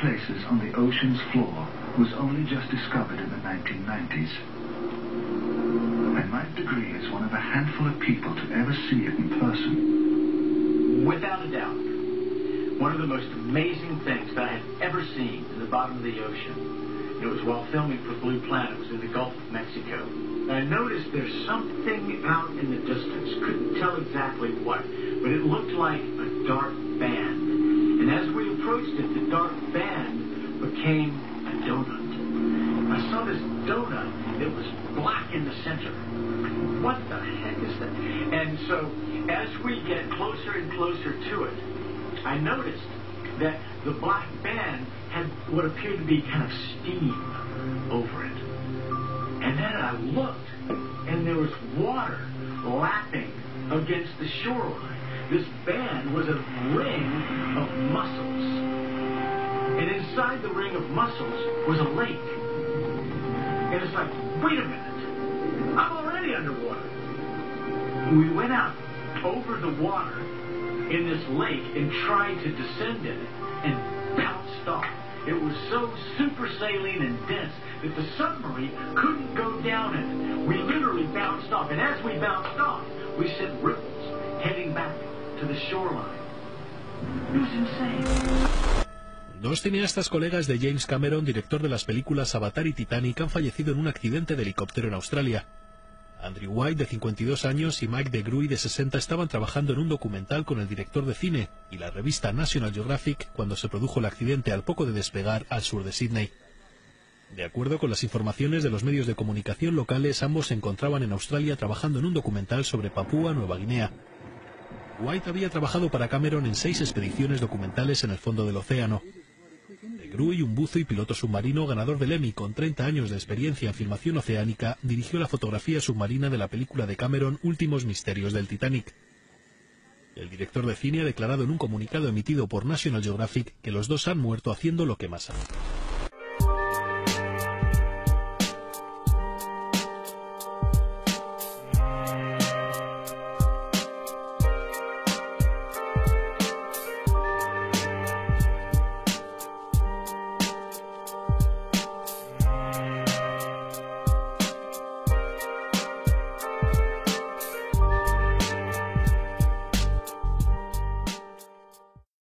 places on the ocean's floor was only just discovered in the 1990s. And Mike DeGruy is one of a handful of people to ever see it in person. Without a doubt, one of the most amazing things that I have ever seen in the bottom of the ocean. It was while filming for Blue Planet. It was in the Gulf of Mexico. I noticed there's something out in the distance. Couldn't tell exactly what, but it looked like a dark band. Approached it, the dark band became a donut. I saw this donut. It was black in the center. What the heck is that? And so as we get closer and closer to it, I noticed that the black band had what appeared to be kind of steam over it. And then I looked, and there was water lapping against the shoreline. This band was a ring of mussels. And inside the ring of mussels was a lake. And it's like, wait a minute, I'm already underwater. We went out over the water in this lake and tried to descend in it and bounced off. It was so super saline and dense that the submarine couldn't go down in it. We literally bounced off, and as we bounced off, we sent ripples heading back to the shoreline. It was insane. Dos cineastas colegas de James Cameron, director de las películas Avatar y Titanic, han fallecido en un accidente de helicóptero en Australia. Andrew White, de 52 años, y Mike DeGruy, de 60, estaban trabajando en un documental con el director de cine y la revista National Geographic cuando se produjo el accidente al poco de despegar al sur de Sydney. De acuerdo con las informaciones de los medios de comunicación locales, ambos se encontraban en Australia trabajando en un documental sobre Papúa Nueva Guinea. White había trabajado para Cameron en seis expediciones documentales en el fondo del océano. DeGruy, un buzo y piloto submarino ganador del Emmy con 30 años de experiencia en filmación oceánica, dirigió la fotografía submarina de la película de Cameron Últimos Misterios del Titanic. El director de cine ha declarado en un comunicado emitido por National Geographic que los dos han muerto haciendo lo que más aman.